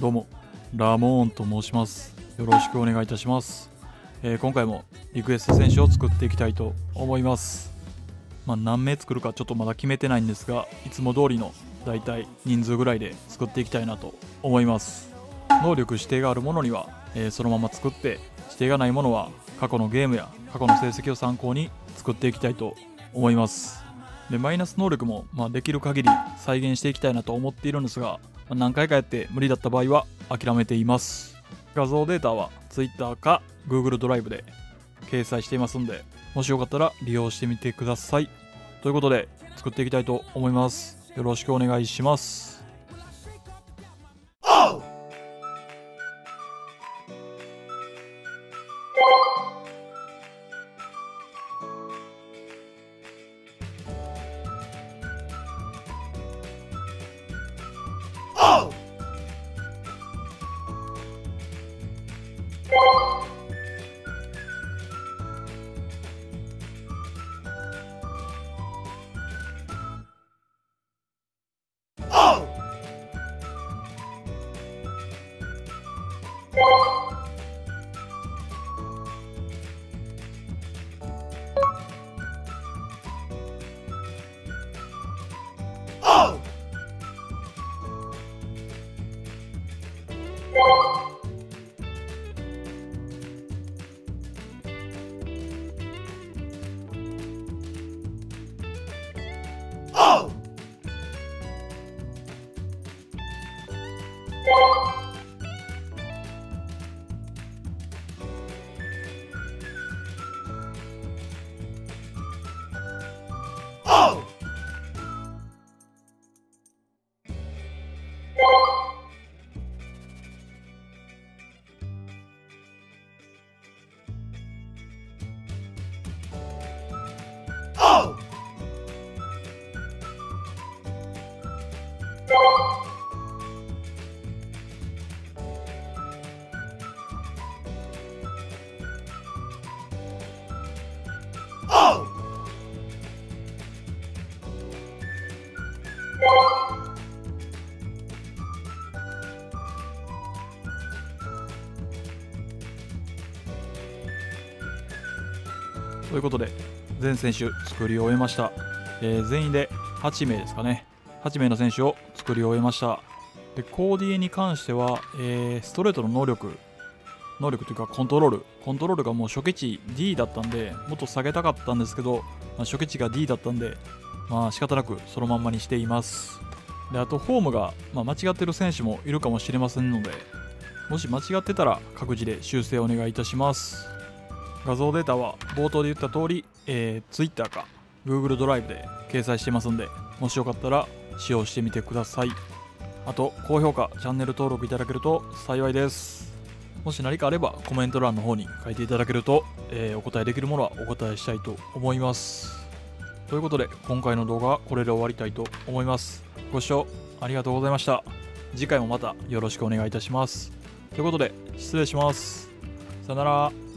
どうもラモーンと申します。よろしくお願いいたします、えー今回もリクエスト選手を作っていきたいと思います。まあ何名作るかちょっとまだ決めてないんですがいつも通りのだいたい人数ぐらいで作っていきたいなと思います。能力指定があるものには、えーそのまま作って指定がないものは過去のゲームや過去の成績を参考に作っていきたいと思います。でマイナス能力も、まあ、できる限り再現していきたいなと思っているんですが、まあ何回かやって無理だった場合は諦めています。画像データは Twitter か Google ドライブで掲載していますんでもしよかったら利用してみてください。ということで作っていきたいと思います。よろしくお願いします。Oh! Oh! ということで全選手作り終えました、えー全員で8名ですかね。8名の選手を作り終えました。でコーディエに関しては、えーストレートの能力能力というかコントロール。コントロールがもう初期値 D だったんでもっと下げたかったんですけど、まあ初期値が D だったんでまあ仕方なくそのまんまにしています。であとフォームが、まあ、間違ってる選手もいるかもしれませんのでもし間違ってたら各自で修正お願いいたします。画像データは冒頭で言った通り、えー Twitter か Google ドライブで掲載してますんでもしよかったら使用してみてください。あと高評価チャンネル登録いただけると幸いです。もし何かあればコメント欄の方に書いていただけると、えーお答えできるものはお答えしたいと思います。ということで今回の動画はこれで終わりたいと思います。ご視聴ありがとうございました。次回もまたよろしくお願いいたします。ということで失礼します。さよなら。